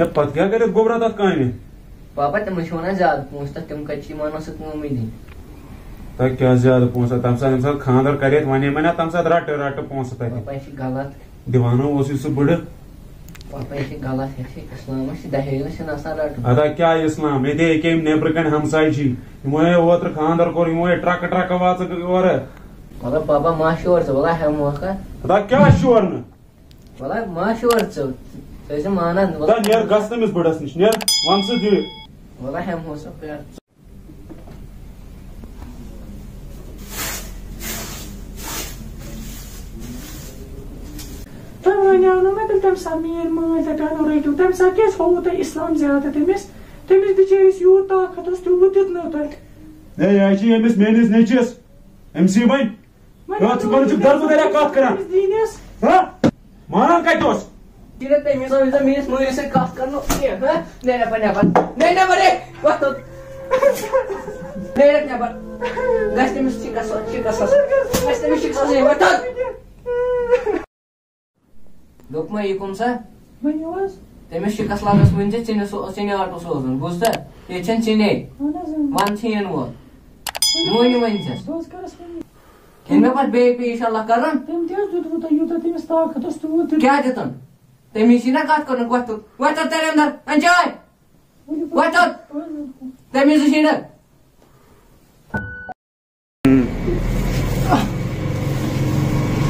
है पत क्या करे गोबरा तथ कामे पापा तुम वन ज़्यादा पोस तक तुम कत मान सह कम दिन तक क्या ज़्यादा पोस तम सात तम सात खानदार करे वे मे तम सात रट रट पोस तक पापा यह गलत दिवानो सह बुढ़। पापा यह गलत इस्लाम दहेज रट अदा क्या इस्लाम? ये नेबर कन हमसाय यमो ओत्र खानदार कोर यमो ट्रक ट्रक वाच और मतलब पापा मा शोर शोर न मा शोर च से मानन वला नेर गस तमिस बुढ़स निश नेर वन से दि वला हम हो सब प्यार Tuo on jäänyt mä kyllä tämmössä miehen maita tämän oreitu. Tämmössä kes houta islam ziyada demiş. Demiş bir ceyiz yuta katos tuğutit ne otak. Ne ya işi गिरते मेरो सबैले मेरो मैले चाहिँ कस्ट गर्नु के हो नैना पनि अब नैना बरे कस्तो नैना पनि अब Gazetemiz çıkası, çıkası. Gazetemiz çıkası, vatan! Lokma iyi kumsa? Ben yavaş. Demiş ki kaslarımız boyunca çene, çene artısı olsun. Buzda, geçen çene. Van çene o. Moyni boyunca. Kendime var bey bey inşallah karın. Dem diyoruz yutu yutu temiz daha kadar stuvu. Kya dedin? Te mi sina kat kono guato. Guato tere andar. Enjoy. Guato. Te mi sina.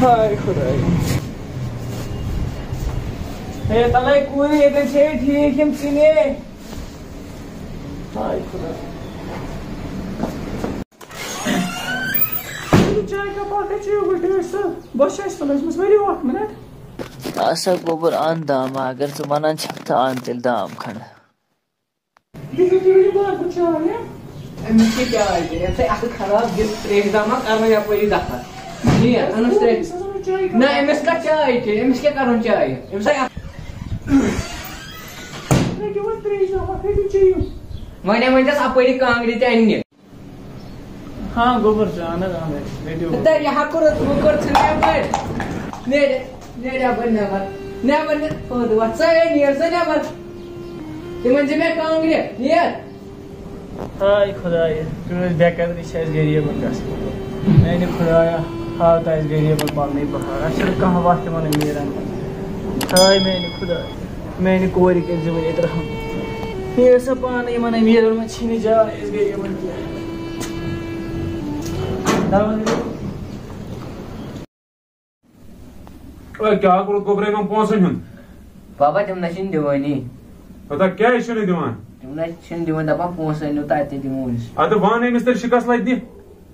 Hay khuday. Hey talay kuye ete che thiye kim sine. Hay khuday. Çay kapağı kaçıyor bu görürsün. Boş yaşlanışmış. Böyle yok ne? वक्त minute आशा गोबर आन दाम अगर च तो आन तेल दाम खंड देखिए टीवी बात कुछ आ रहा है मिशी क्या है ये से आखिर खराब जिस ट्रेक दामा करना या कोई दखा नहीं है अनुस ट्रेक ना एमएस का चाय थे एमएस क्या करूँ चाय एमएस देखिए वो ट्रेन जावा के चाहिए मैंने म्हणजे सापडी कांगडी त्यांनी हाँ गोबर जाना जाना ह्या करत करत नेबर ने ने नेबर नेबर नेबर हो वाचाय नियरचं नेबर ते म्हणजे मी कांगडी नियर हाय खुदाया तुम बेकदरी छस गरीब गस मैंने खुदाया हाव तास गरीब पालने बहार अशर कहाँ वक्त मन मीरन हाय मैंने खुदा मैंने कोरी के ज़मीन इधर हम ये सब पानी मन मीर में छिन जा इस गरीब मन किया ओए क्या करो गोबरे में पोसन हुन बाबा तुम नशिन दिवानी पता क्या इशू नहीं दिवान तुम नशिन दिवान दपा पोंसे नु ताते दिमोस अत वान मिस्टर शिकस लाइट दी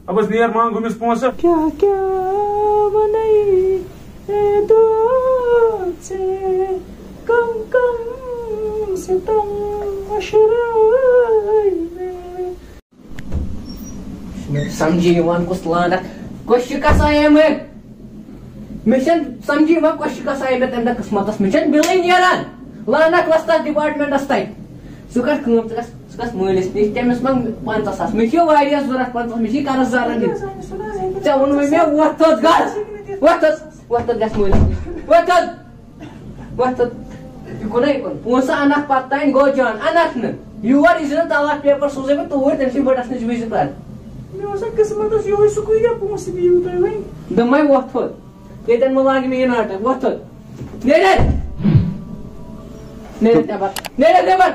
अब बस नियर मांग मिस पोस क्या क्या बनाई ए दो से कम कम सितम अशराई में समझी वन कुछ लानत कुछ शिकसाय में मिशन समझी कुछ शिकसाय में तंदा किस्मतस मिशन बिलै नेरान लानत वस्ता डिपार्टमेंटस तै सु कर काम च स कस मलिस निश तमिस मंग 50 सास मे ज़रूरत 50 मे दिन च वन मे वतत गस वतत वतत गस मलिस वतत वतत कोनै कोन पोसा अनक पत्ताइन गो जान अनक न युवर इज़ न तलाक पेपर सोजे में तोर तमसी बडस निश विज़िट कर मैं Neden molan gibi yanardın? Vatan. Neden? Nerede bak? Nerede bak?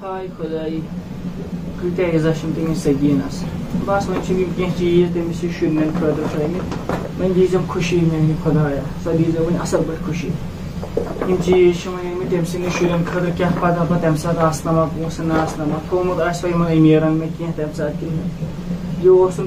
Hay xudayı. 48 yaşım demin isə yenəs. Basma kimi genç yiyir demişik şünlə prodüksiyonu. को खुदकशी मगर कर रहा उस लोग अली रोज मन सनक पूरी वहाँ बोझना नोश वहाँ बोझना मेरे खुदाया ये सब किस्मत हाय खुदाई कूत्या इज़्ज़त तमिस सगीनस बस वो कह चीज़ तमिस शुरन खुद थमित वो दीजम खुशी मेरे खुदाया सो दीजो वो असल पे खुशी यम चीज़ छ वने में तम सिन शुरन खतर क्या पता पता तम साथ आसनमा पोस न आसनमा थोमुत आस वय मन अमीरन में क्या तम साथ कि यो ओसुम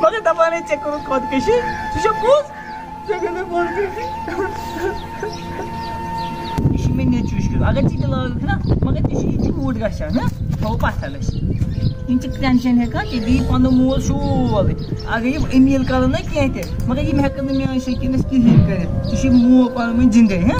Maganda pa rin check ko ng code kasi. Siya po! Check na ne çüşkün. Agati de la gıkna. Magati şey içi uğur gaşan. Ha? Tavuk atarlaş. İntik tension heka ki bir panda muğul şu oğalı. Agayı emiyel kalına kiyete. Magati mehakkanı meyan şeklinde kihir kare. Tuşi muğul parmağın cinde. Ha?